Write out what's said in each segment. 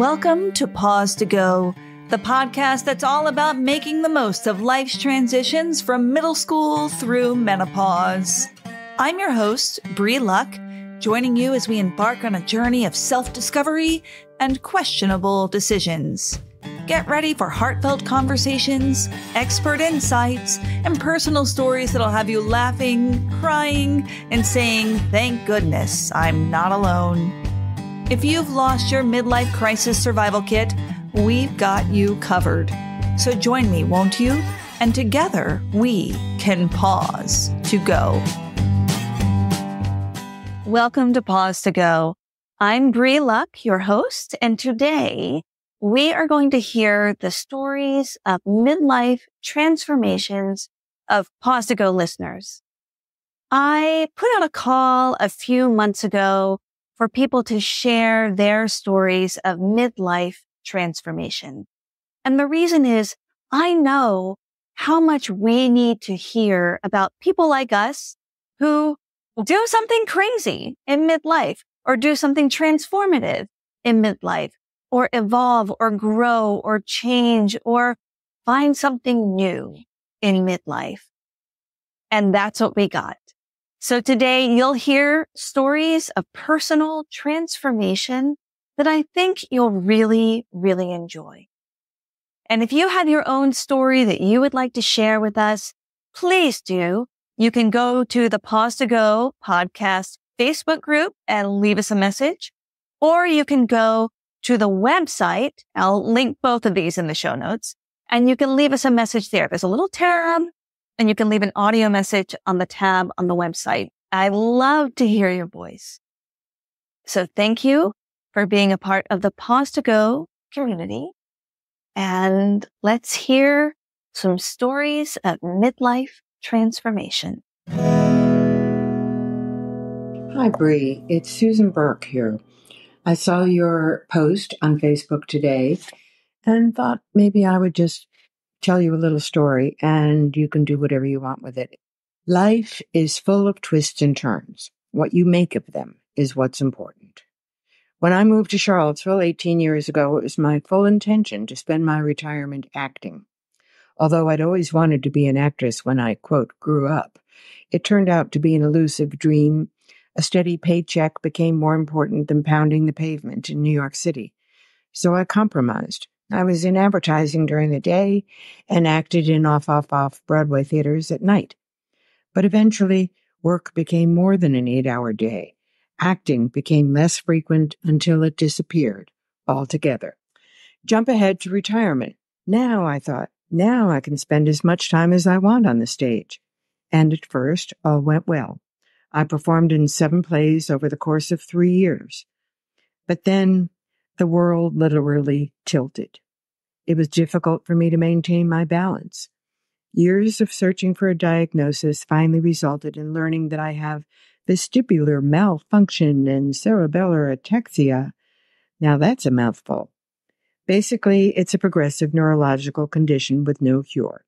Welcome to Pause to Go, the podcast that's all about making the most of life's transitions from middle school through menopause. I'm your host, Bree Luck, joining you as we embark on a journey of self discovery and questionable decisions. Get ready for heartfelt conversations, expert insights, and personal stories that'll have you laughing, crying, and saying, Thank goodness I'm not alone. If you've lost your midlife crisis survival kit, we've got you covered. So join me, won't you? And together we can pause to go. Welcome to Pause to Go. I'm Bree Luck, your host, and today we are going to hear the stories of midlife transformations of Pause to Go listeners. I put out a call a few months ago for people to share their stories of midlife transformation. And the reason is I know how much we need to hear about people like us who do something crazy in midlife or do something transformative in midlife or evolve or grow or change or find something new in midlife. And that's what we got. So today you'll hear stories of personal transformation that I think you'll really, really enjoy. And if you have your own story that you would like to share with us, please do. You can go to the Pause to Go podcast Facebook group and leave us a message, or you can go to the website. I'll link both of these in the show notes and you can leave us a message there. There's a little tab and you can leave an audio message on the tab on the website. I love to hear your voice. So thank you for being a part of the Pause to Go community. And let's hear some stories of midlife transformation. Hi, Bree. It's Susan Burke here. I saw your post on Facebook today and thought maybe I would just tell you a little story and you can do whatever you want with it. Life is full of twists and turns. What you make of them is what's important. When I moved to Charlottesville 18 years ago, it was my full intention to spend my retirement acting. Although I'd always wanted to be an actress when I, quote, grew up, it turned out to be an elusive dream. A steady paycheck became more important than pounding the pavement in New York City. So I compromised I was in advertising during the day and acted in off off off Broadway theaters at night. But eventually, work became more than an eight hour day. Acting became less frequent until it disappeared altogether. Jump ahead to retirement. Now, I thought, now I can spend as much time as I want on the stage. And at first, all went well. I performed in seven plays over the course of three years. But then the world literally tilted. It was difficult for me to maintain my balance. Years of searching for a diagnosis finally resulted in learning that I have vestibular malfunction and cerebellar ataxia. Now that's a mouthful. Basically, it's a progressive neurological condition with no cure.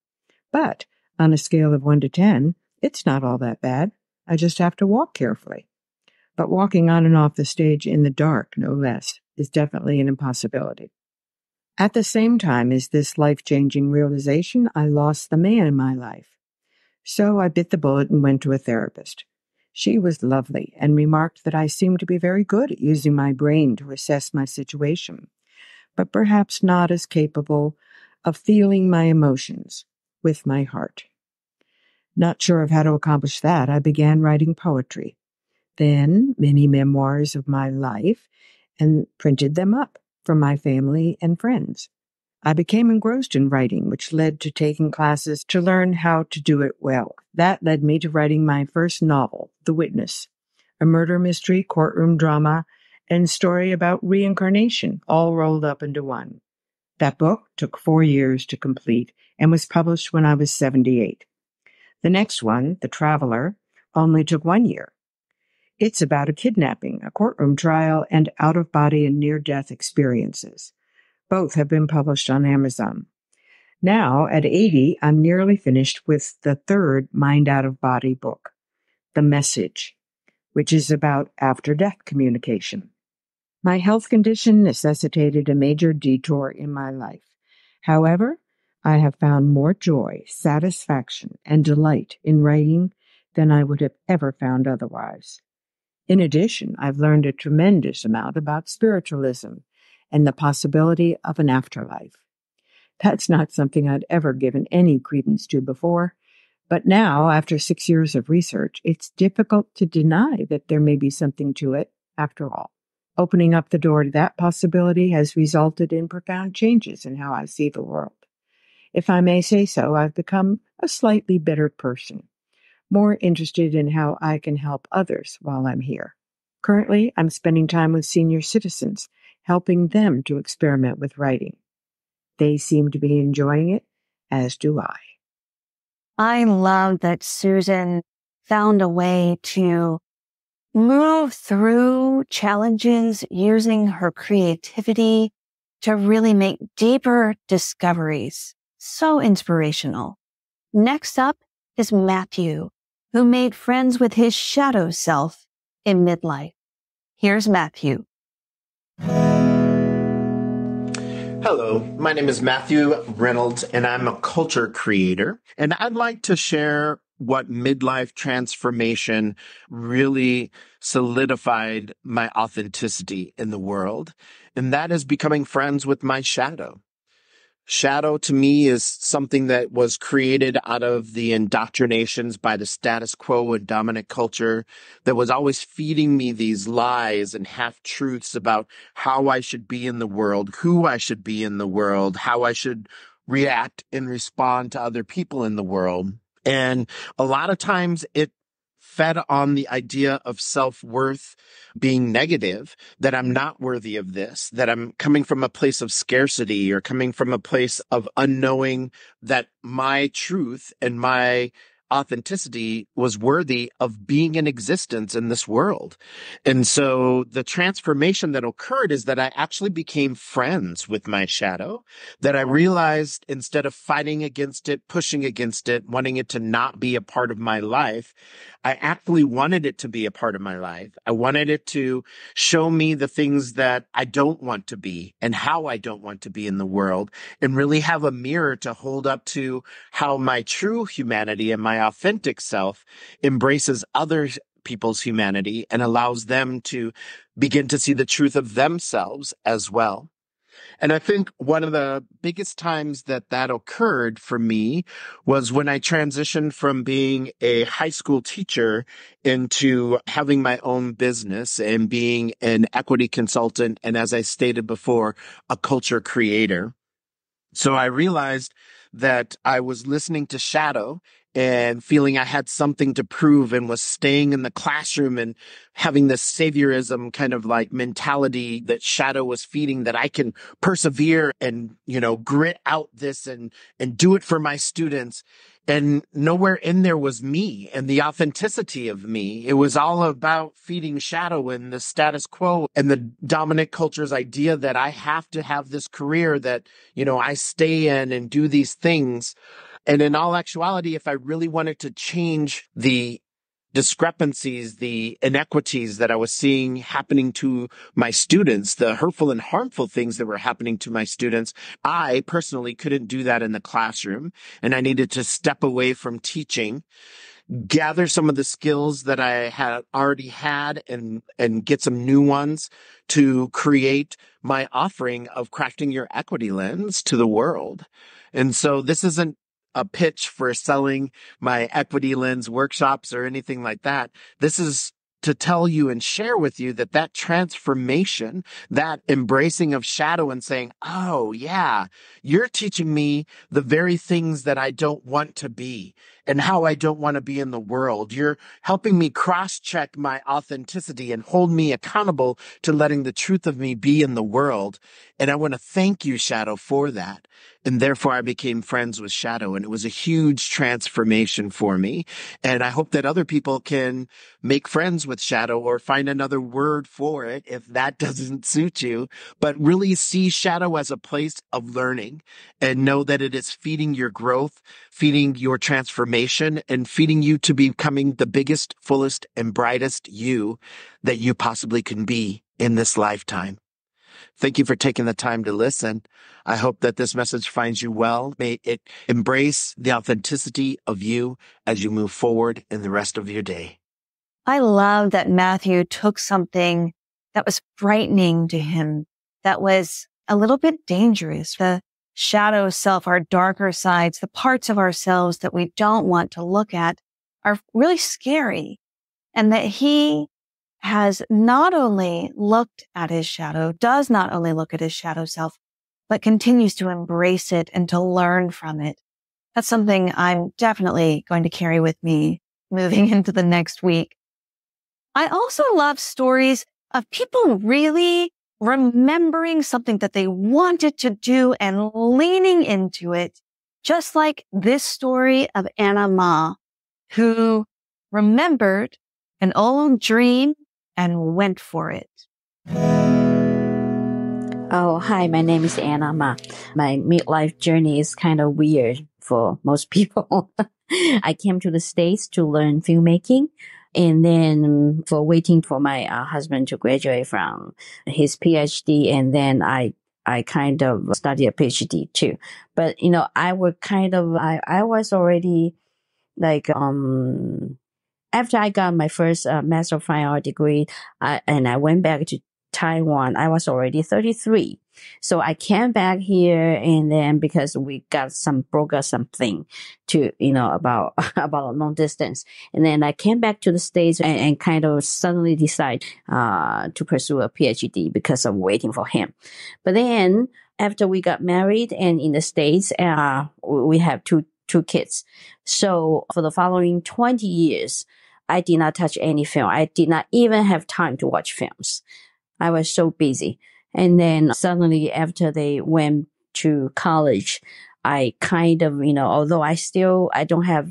But on a scale of 1 to 10, it's not all that bad. I just have to walk carefully. But walking on and off the stage in the dark, no less is definitely an impossibility. At the same time as this life changing realization, I lost the man in my life. So I bit the bullet and went to a therapist. She was lovely and remarked that I seemed to be very good at using my brain to assess my situation, but perhaps not as capable of feeling my emotions with my heart. Not sure of how to accomplish that, I began writing poetry, then many memoirs of my life, and printed them up for my family and friends. I became engrossed in writing, which led to taking classes to learn how to do it well. That led me to writing my first novel, The Witness, a murder mystery, courtroom drama, and story about reincarnation, all rolled up into one. That book took four years to complete and was published when I was 78. The next one, The Traveler, only took one year it's about a kidnapping, a courtroom trial, and out of body and near death experiences. Both have been published on Amazon. Now, at 80, I'm nearly finished with the third Mind Out of Body book, The Message, which is about after death communication. My health condition necessitated a major detour in my life. However, I have found more joy, satisfaction, and delight in writing than I would have ever found otherwise. In addition, I've learned a tremendous amount about spiritualism and the possibility of an afterlife. That's not something I'd ever given any credence to before, but now, after six years of research, it's difficult to deny that there may be something to it after all. Opening up the door to that possibility has resulted in profound changes in how I see the world. If I may say so, I've become a slightly better person, more interested in how I can help others while I'm here. Currently, I'm spending time with senior citizens, helping them to experiment with writing. They seem to be enjoying it, as do I. I love that Susan found a way to move through challenges using her creativity to really make deeper discoveries. So inspirational. Next up is Matthew, who made friends with his shadow self in midlife. Here's Matthew. Hello, my name is Matthew Reynolds, and I'm a culture creator. And I'd like to share what midlife transformation really solidified my authenticity in the world. And that is becoming friends with my shadow. Shadow to me is something that was created out of the indoctrinations by the status quo and dominant culture that was always feeding me these lies and half truths about how I should be in the world, who I should be in the world, how I should react and respond to other people in the world. And a lot of times it fed on the idea of self worth being negative, that I'm not worthy of this, that I'm coming from a place of scarcity or coming from a place of unknowing that my truth and my authenticity was worthy of being in existence in this world. And so the transformation that occurred is that I actually became friends with my shadow, that I realized instead of fighting against it, pushing against it, wanting it to not be a part of my life, I actually wanted it to be a part of my life. I wanted it to show me the things that I don't want to be and how I don't want to be in the world and really have a mirror to hold up to how my true humanity and my authentic self embraces other people's humanity and allows them to begin to see the truth of themselves as well. And I think one of the biggest times that that occurred for me was when I transitioned from being a high school teacher into having my own business and being an equity consultant. And as I stated before, a culture creator. So I realized that I was listening to Shadow and feeling I had something to prove and was staying in the classroom and having this saviorism kind of like mentality that shadow was feeding that I can persevere and, you know, grit out this and, and do it for my students. And nowhere in there was me and the authenticity of me. It was all about feeding shadow and the status quo and the dominant culture's idea that I have to have this career that, you know, I stay in and do these things. And in all actuality, if I really wanted to change the discrepancies, the inequities that I was seeing happening to my students, the hurtful and harmful things that were happening to my students. I personally couldn't do that in the classroom and I needed to step away from teaching gather some of the skills that I had already had and, and get some new ones to create my offering of crafting your equity lens to the world. And so this isn't a pitch for selling my equity lens workshops or anything like that. This is to tell you and share with you that that transformation, that embracing of shadow and saying, Oh yeah, you're teaching me the very things that I don't want to be and how I don't want to be in the world. You're helping me cross check my authenticity and hold me accountable to letting the truth of me be in the world. And I want to thank you, Shadow, for that. And therefore I became friends with Shadow and it was a huge transformation for me. And I hope that other people can make friends with Shadow or find another word for it if that doesn't suit you, but really see Shadow as a place of learning and know that it is feeding your growth, feeding your transformation and feeding you to becoming the biggest, fullest and brightest you that you possibly can be in this lifetime. Thank you for taking the time to listen. I hope that this message finds you well. May it embrace the authenticity of you as you move forward in the rest of your day. I love that Matthew took something that was frightening to him, that was a little bit dangerous, the shadow self, our darker sides, the parts of ourselves that we don't want to look at are really scary. And that he has not only looked at his shadow, does not only look at his shadow self, but continues to embrace it and to learn from it. That's something I'm definitely going to carry with me moving into the next week. I also love stories of people really remembering something that they wanted to do and leaning into it, just like this story of Anna Ma, who remembered an old dream and went for it. Oh, hi, my name is Anna Ma. My midlife journey is kind of weird for most people. I came to the States to learn filmmaking and then for waiting for my uh, husband to graduate from his PhD. And then I, I kind of studied a PhD too. But, you know, I would kind of, I, I was already like, um, after I got my first uh, Master of Fine Art degree, I, and I went back to Taiwan, I was already 33. So I came back here and then because we got some broke something to, you know, about, about long distance. And then I came back to the States and, and kind of suddenly decide, uh, to pursue a PhD because of waiting for him. But then after we got married and in the States, uh, we have two, two kids. So for the following 20 years, I did not touch any film. I did not even have time to watch films. I was so busy. And then suddenly after they went to college, I kind of, you know, although I still, I don't have,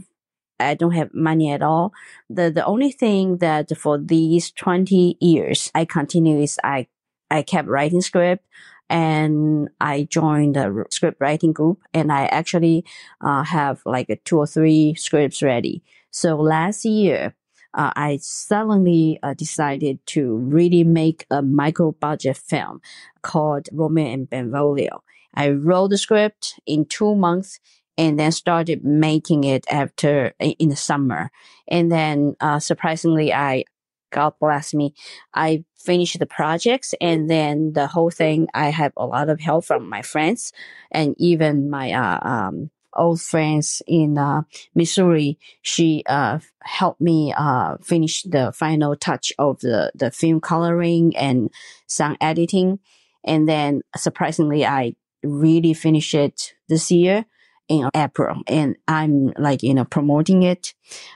I don't have money at all. The, the only thing that for these 20 years I continue is I, I kept writing script and I joined the script writing group and I actually, uh, have like two or three scripts ready. So last year, uh, I suddenly uh, decided to really make a micro budget film called Romeo and Benvolio. I wrote the script in two months and then started making it after in the summer. And then, uh, surprisingly, I, God bless me, I finished the projects and then the whole thing, I have a lot of help from my friends and even my, uh, um, old friends in uh, Missouri. She uh, helped me uh, finish the final touch of the, the film coloring and sound editing. And then surprisingly, I really finished it this year in April and I'm like, you know, promoting it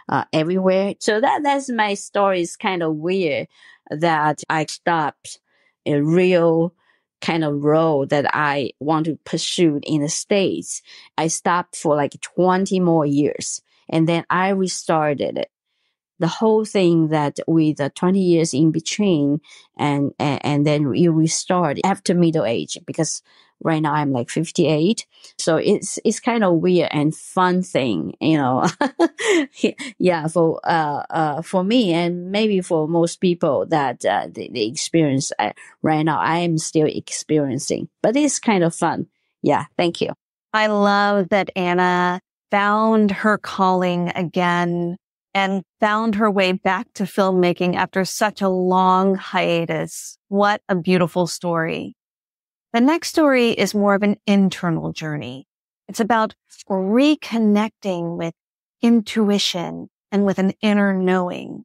uh, everywhere. So that, that's my story. It's kind of weird that I stopped a real kind of role that I want to pursue in the States. I stopped for like 20 more years and then I restarted it. The whole thing that with the 20 years in between and, and, and then you restart after middle age because right now I'm like 58. So it's, it's kind of weird and fun thing, you know. yeah, for, uh, uh, for me and maybe for most people that, uh, the, the experience uh, right now, I am still experiencing, but it's kind of fun. Yeah. Thank you. I love that Anna found her calling again and found her way back to filmmaking after such a long hiatus. What a beautiful story. The next story is more of an internal journey. It's about reconnecting with intuition and with an inner knowing.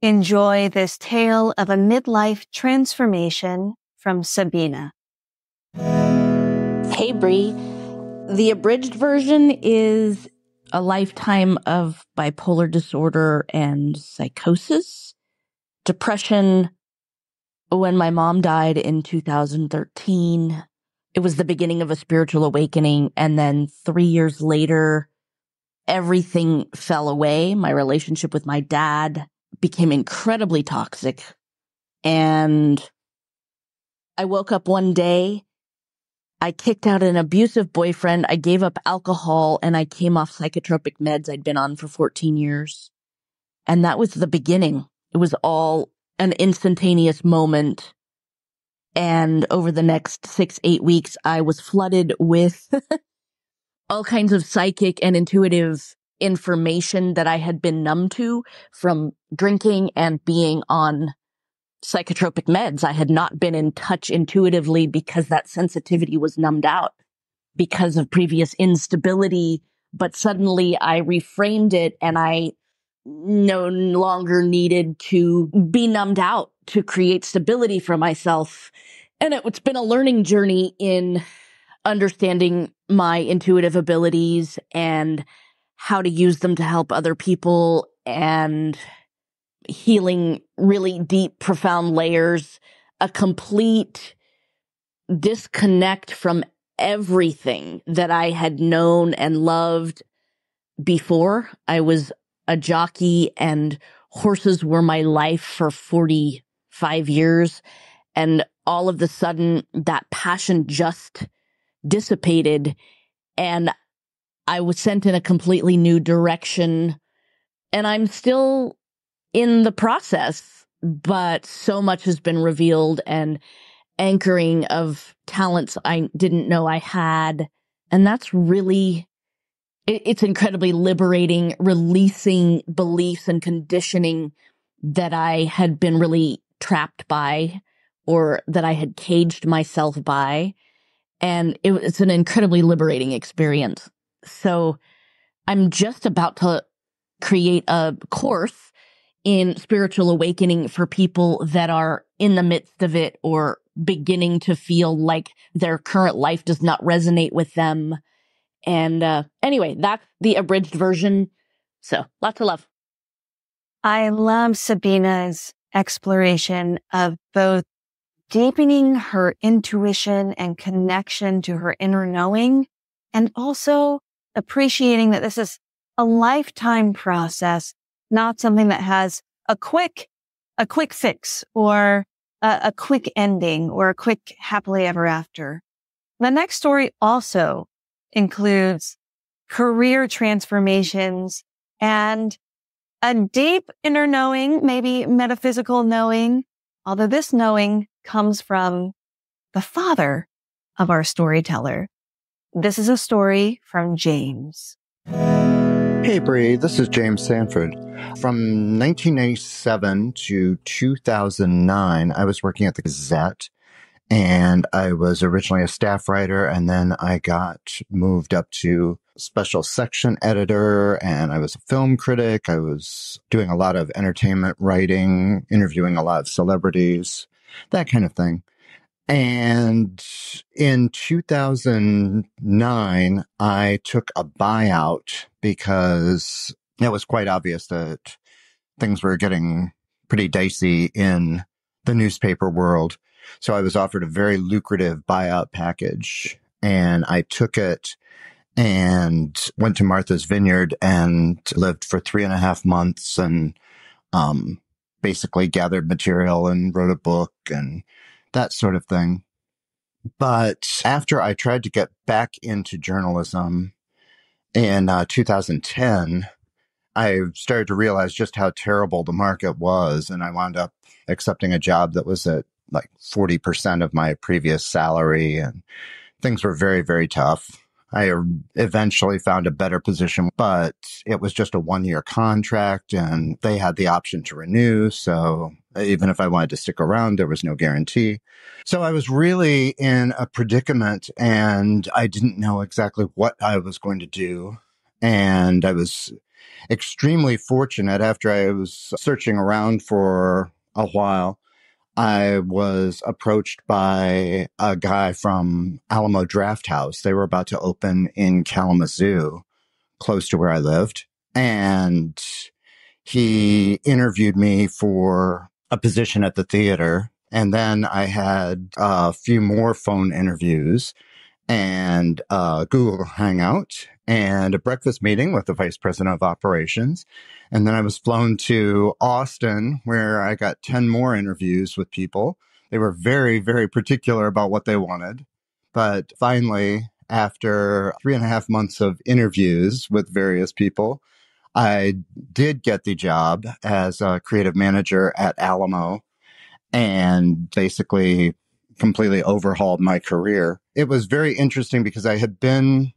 Enjoy this tale of a midlife transformation from Sabina. Hey, Bree. The abridged version is a lifetime of bipolar disorder and psychosis, depression, when my mom died in 2013, it was the beginning of a spiritual awakening. And then three years later, everything fell away. My relationship with my dad became incredibly toxic. And I woke up one day. I kicked out an abusive boyfriend. I gave up alcohol and I came off psychotropic meds I'd been on for 14 years. And that was the beginning. It was all an instantaneous moment And over the next six, eight weeks, I was flooded with all kinds of psychic and intuitive information that I had been numb to from drinking and being on psychotropic meds. I had not been in touch intuitively because that sensitivity was numbed out because of previous instability. But suddenly I reframed it and I no longer needed to be numbed out to create stability for myself. And it, it's been a learning journey in understanding my intuitive abilities and how to use them to help other people and healing really deep, profound layers, a complete disconnect from everything that I had known and loved before. I was a jockey and horses were my life for 45 years. And all of the sudden that passion just dissipated and I was sent in a completely new direction. And I'm still in the process, but so much has been revealed and anchoring of talents I didn't know I had. And that's really, it's incredibly liberating, releasing beliefs and conditioning that I had been really trapped by or that I had caged myself by. And it, it's an incredibly liberating experience. So I'm just about to create a course in spiritual awakening for people that are in the midst of it or beginning to feel like their current life does not resonate with them. And uh, anyway, that's the abridged version. So lots of love. I love Sabina's exploration of both deepening her intuition and connection to her inner knowing and also appreciating that this is a lifetime process, not something that has a quick, a quick fix or a, a quick ending or a quick happily ever after. The next story also includes career transformations and a deep inner knowing, maybe metaphysical knowing, although this knowing comes from the father of our storyteller. This is a story from James. Hey, Bree, this is James Sanford. From 1997 to 2009, I was working at the Gazette and I was originally a staff writer and then I got moved up to special section editor and I was a film critic. I was doing a lot of entertainment writing, interviewing a lot of celebrities, that kind of thing. And in 2009, I took a buyout because it was quite obvious that things were getting pretty dicey in the newspaper world. So I was offered a very lucrative buyout package and I took it and went to Martha's Vineyard and lived for three and a half months and, um, basically gathered material and wrote a book and that sort of thing. But after I tried to get back into journalism in uh, 2010, I started to realize just how terrible the market was. And I wound up accepting a job that was at like 40% of my previous salary. And things were very, very tough. I eventually found a better position, but it was just a one year contract and they had the option to renew. So even if I wanted to stick around, there was no guarantee. So I was really in a predicament and I didn't know exactly what I was going to do. And I was extremely fortunate after I was searching around for a while. I was approached by a guy from Alamo Draft House. They were about to open in Kalamazoo, close to where I lived. And he interviewed me for a position at the theater. And then I had a few more phone interviews and a Google Hangout and a breakfast meeting with the vice president of operations. And then I was flown to Austin where I got 10 more interviews with people. They were very, very particular about what they wanted. But finally, after three and a half months of interviews with various people, I did get the job as a creative manager at Alamo and basically completely overhauled my career. It was very interesting because I had been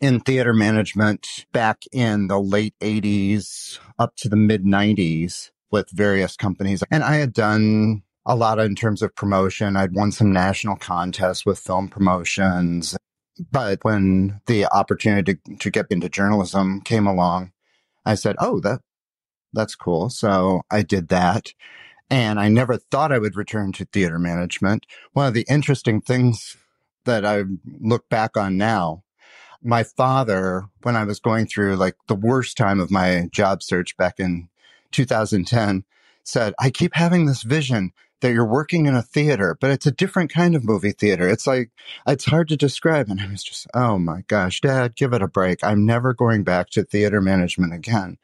in theater management back in the late 80s up to the mid 90s with various companies. And I had done a lot in terms of promotion. I'd won some national contests with film promotions. But when the opportunity to, to get into journalism came along, I said, Oh, that, that's cool. So I did that. And I never thought I would return to theater management. One of the interesting things that I look back on now, my father, when I was going through like the worst time of my job search back in 2010, said, I keep having this vision that you're working in a theater, but it's a different kind of movie theater. It's like, it's hard to describe. And I was just, oh my gosh, dad, give it a break. I'm never going back to theater management again.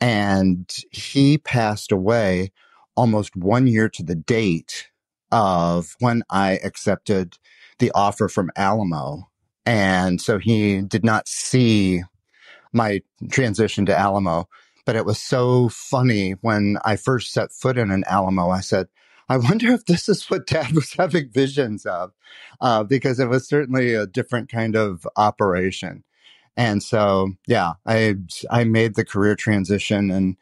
And he passed away almost one year to the date of when I accepted the offer from Alamo. And so he did not see my transition to Alamo. But it was so funny when I first set foot in an Alamo. I said, I wonder if this is what dad was having visions of, uh, because it was certainly a different kind of operation. And so, yeah, I, I made the career transition and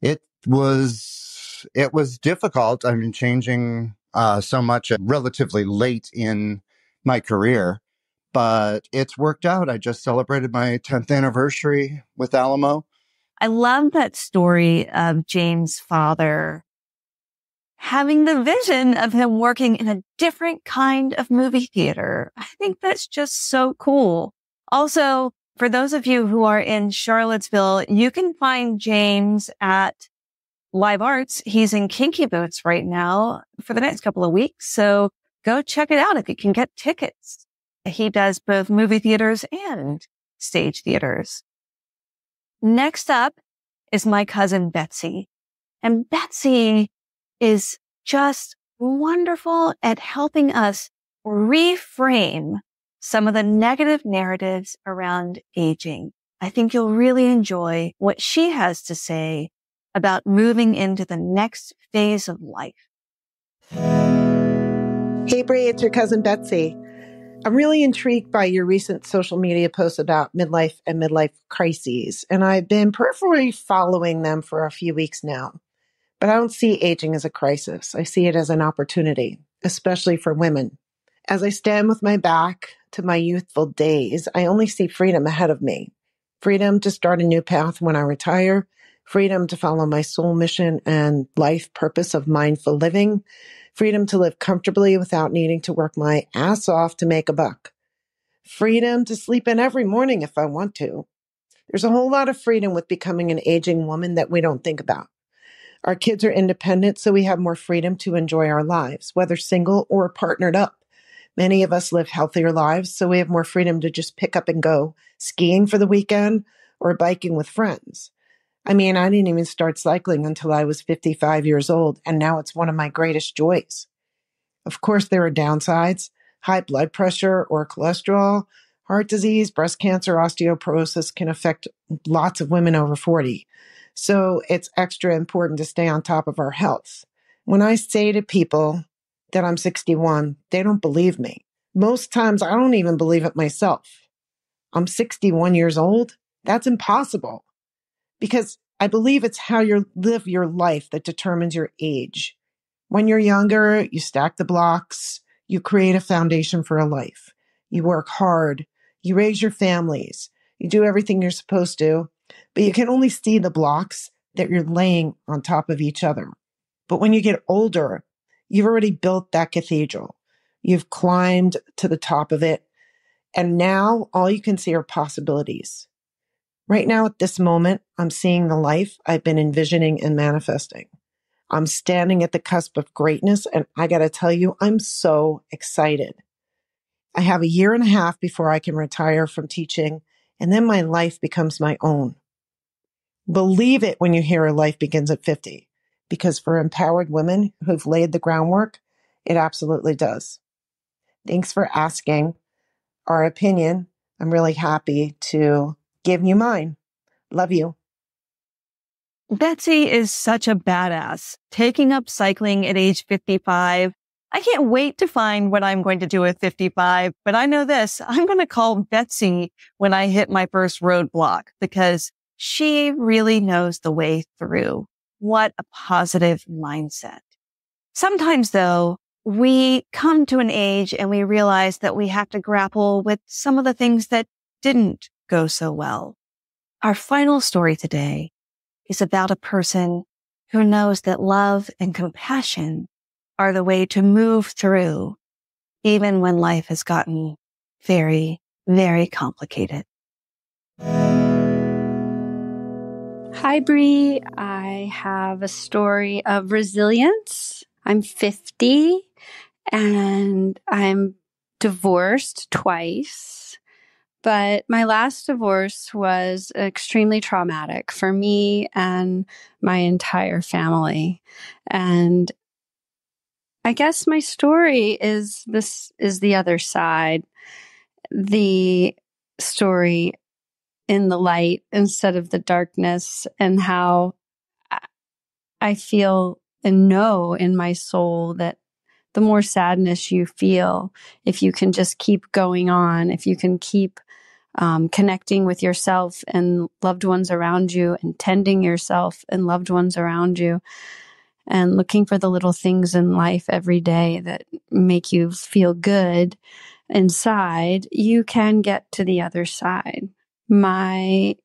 it was, it was difficult. I mean, changing, uh, so much relatively late in my career, but it's worked out. I just celebrated my 10th anniversary with Alamo. I love that story of James' father having the vision of him working in a different kind of movie theater. I think that's just so cool. Also, for those of you who are in Charlottesville, you can find James at Live Arts. He's in Kinky Boots right now for the next couple of weeks. So go check it out if you can get tickets. He does both movie theaters and stage theaters. Next up is my cousin Betsy. And Betsy is just wonderful at helping us reframe some of the negative narratives around aging. I think you'll really enjoy what she has to say about moving into the next phase of life. Hey, Bree, it's your cousin Betsy. I'm really intrigued by your recent social media posts about midlife and midlife crises, and I've been peripherally following them for a few weeks now. But I don't see aging as a crisis. I see it as an opportunity, especially for women. As I stand with my back to my youthful days, I only see freedom ahead of me. Freedom to start a new path when I retire, freedom to follow my soul mission and life purpose of mindful living, freedom to live comfortably without needing to work my ass off to make a buck, freedom to sleep in every morning if I want to. There's a whole lot of freedom with becoming an aging woman that we don't think about. Our kids are independent, so we have more freedom to enjoy our lives, whether single or partnered up. Many of us live healthier lives, so we have more freedom to just pick up and go skiing for the weekend or biking with friends. I mean, I didn't even start cycling until I was 55 years old, and now it's one of my greatest joys. Of course, there are downsides high blood pressure or cholesterol, heart disease, breast cancer, osteoporosis can affect lots of women over 40. So it's extra important to stay on top of our health. When I say to people that I'm 61, they don't believe me. Most times I don't even believe it myself. I'm 61 years old. That's impossible because I believe it's how you live your life that determines your age. When you're younger, you stack the blocks, you create a foundation for a life. You work hard, you raise your families, you do everything you're supposed to, but you can only see the blocks that you're laying on top of each other. But when you get older, you've already built that cathedral. You've climbed to the top of it. And now all you can see are possibilities. Right now, at this moment, I'm seeing the life I've been envisioning and manifesting. I'm standing at the cusp of greatness, and I got to tell you, I'm so excited. I have a year and a half before I can retire from teaching, and then my life becomes my own. Believe it when you hear a life begins at 50, because for empowered women who've laid the groundwork, it absolutely does. Thanks for asking our opinion. I'm really happy to give you mine. Love you. Betsy is such a badass, taking up cycling at age 55 I can't wait to find what I'm going to do at 55, but I know this. I'm going to call Betsy when I hit my first roadblock because she really knows the way through. What a positive mindset. Sometimes though, we come to an age and we realize that we have to grapple with some of the things that didn't go so well. Our final story today is about a person who knows that love and compassion are the way to move through even when life has gotten very, very complicated. Hi, Bree. I have a story of resilience. I'm 50 and I'm divorced twice. But my last divorce was extremely traumatic for me and my entire family. And I guess my story is this is the other side. The story in the light instead of the darkness and how I feel and know in my soul that the more sadness you feel, if you can just keep going on, if you can keep um, connecting with yourself and loved ones around you and tending yourself and loved ones around you, and looking for the little things in life every day that make you feel good inside, you can get to the other side. My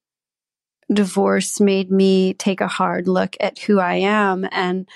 divorce made me take a hard look at who I am and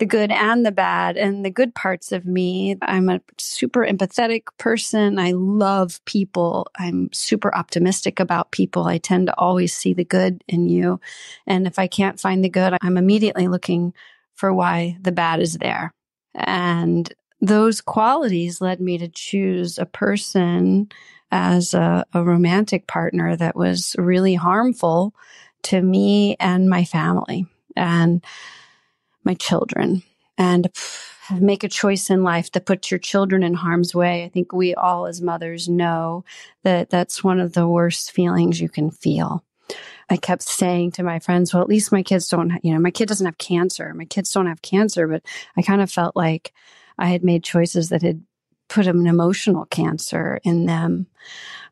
the good and the bad and the good parts of me. I'm a super empathetic person. I love people. I'm super optimistic about people. I tend to always see the good in you. And if I can't find the good, I'm immediately looking for why the bad is there. And those qualities led me to choose a person as a, a, romantic partner that was really harmful to me and my family and my children. And make a choice in life that puts your children in harm's way. I think we all, as mothers, know that that's one of the worst feelings you can feel. I kept saying to my friends, well, at least my kids don't, you know, my kid doesn't have cancer. My kids don't have cancer, but I kind of felt like I had made choices that had put an emotional cancer in them,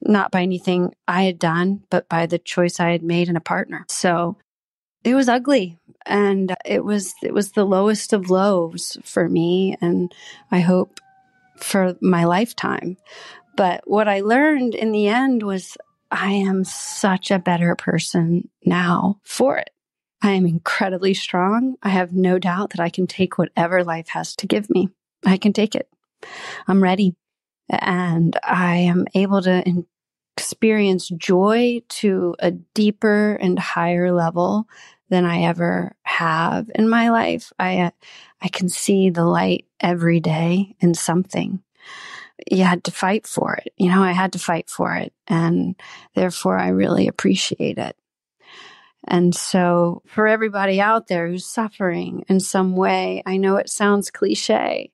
not by anything I had done, but by the choice I had made in a partner. So it was ugly and it was it was the lowest of lows for me and I hope for my lifetime. But what I learned in the end was I am such a better person now for it. I am incredibly strong. I have no doubt that I can take whatever life has to give me. I can take it. I'm ready. And I am able to experience joy to a deeper and higher level than I ever have in my life. I, uh, I can see the light every day in something you had to fight for it. You know, I had to fight for it. And therefore, I really appreciate it. And so, for everybody out there who's suffering in some way, I know it sounds cliche,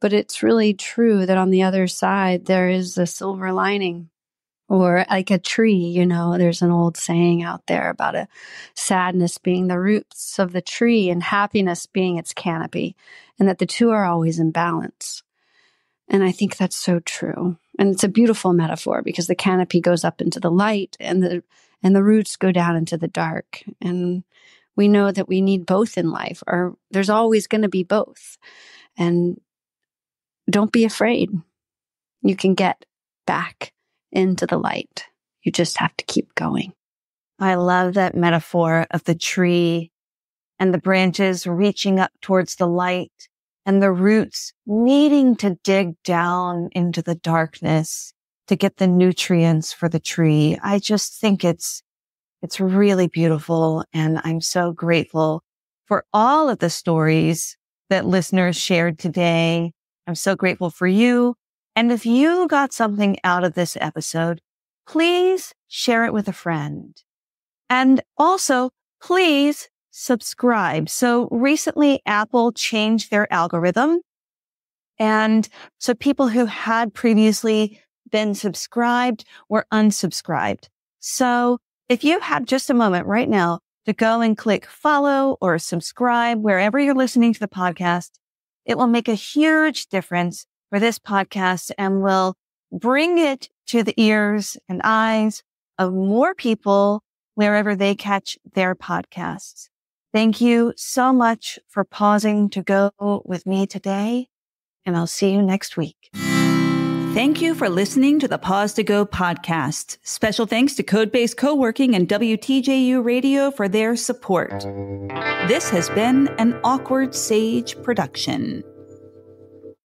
but it's really true that on the other side, there is a silver lining. Or like a tree, you know, there's an old saying out there about a sadness being the roots of the tree and happiness being its canopy, and that the two are always in balance. And I think that's so true. And it's a beautiful metaphor because the canopy goes up into the light and the and the roots go down into the dark. And we know that we need both in life, or there's always going to be both. And don't be afraid. You can get back into the light. You just have to keep going. I love that metaphor of the tree and the branches reaching up towards the light and the roots needing to dig down into the darkness to get the nutrients for the tree. I just think it's, it's really beautiful. And I'm so grateful for all of the stories that listeners shared today. I'm so grateful for you. And if you got something out of this episode, please share it with a friend. And also, please subscribe. So recently Apple changed their algorithm. And so people who had previously been subscribed were unsubscribed. So if you have just a moment right now to go and click follow or subscribe wherever you're listening to the podcast, It will make a huge difference for this podcast and will bring it to the ears and eyes of more people wherever they catch their podcasts. Thank you so much for pausing to go with me today, and I'll see you next week. Thank you for listening to the Pause to Go podcast. Special thanks to Codebase Co-working and WTJU Radio for their support. This has been an Awkward Sage production.